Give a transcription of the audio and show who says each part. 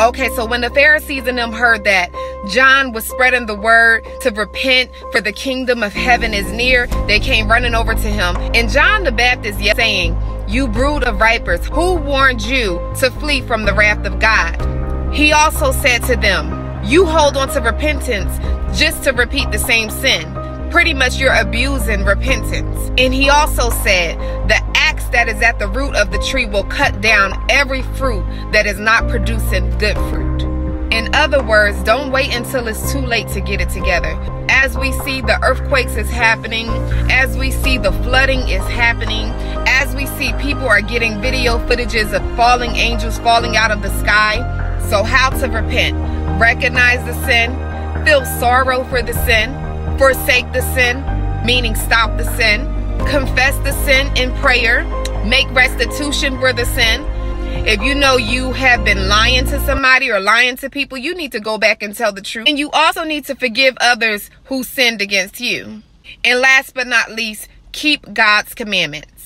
Speaker 1: Okay, so when the Pharisees and them heard that John was spreading the word to repent for the kingdom of heaven is near, they came running over to him. And John the Baptist yet saying, You brood of vipers, who warned you to flee from the wrath of God? He also said to them, You hold on to repentance just to repeat the same sin. Pretty much you're abusing repentance. And he also said, The that is at the root of the tree will cut down every fruit that is not producing good fruit. In other words, don't wait until it's too late to get it together. As we see the earthquakes is happening, as we see the flooding is happening, as we see people are getting video footages of falling angels falling out of the sky. So how to repent? Recognize the sin, feel sorrow for the sin, forsake the sin, meaning stop the sin, confess the sin in prayer, make restitution for the sin. If you know you have been lying to somebody or lying to people, you need to go back and tell the truth. And you also need to forgive others who sinned against you. And last but not least, keep God's commandments.